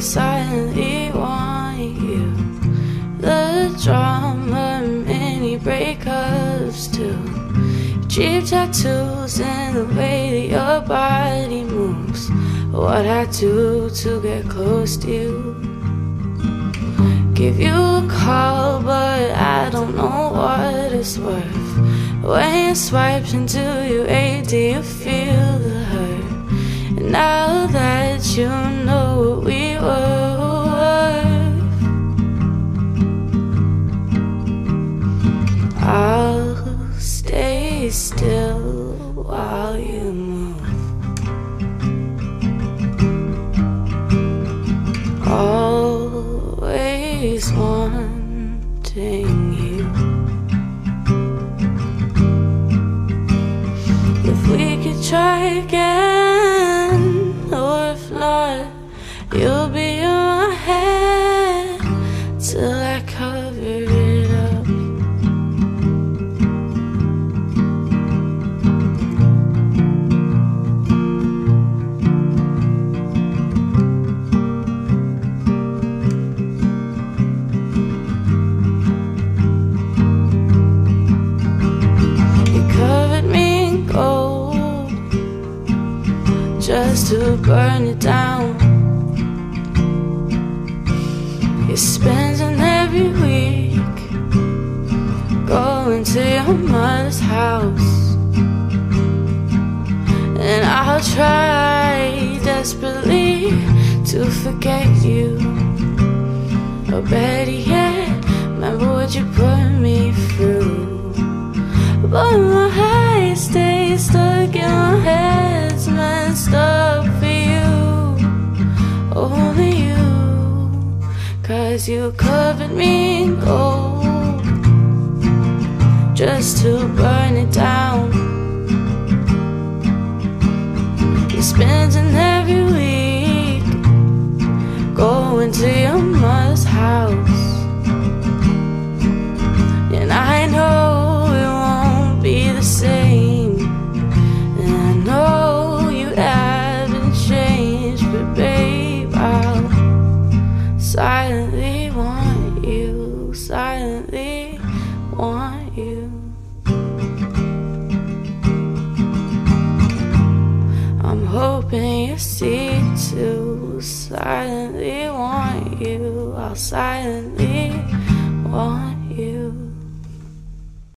silently, want you. The drama, many breakups too. Cheap tattoos and the way that your body moves. What I do to get close to you. Give you a call, but I don't know what it's worth. When you swipe into your AD, do you feel the hurt? And now that you know while you move. Always wanting you. If we could try again, or if not, you'll be in my head till I cover to burn it down. You're spending every week going to your mother's house, and I'll try desperately to forget you. Oh, or better yet, remember what you put me through. Cause you covered me in gold just to burn it down. You're spending every week going to your mother's house. Want you. I'm hoping you see too. Silently want you. I'll silently want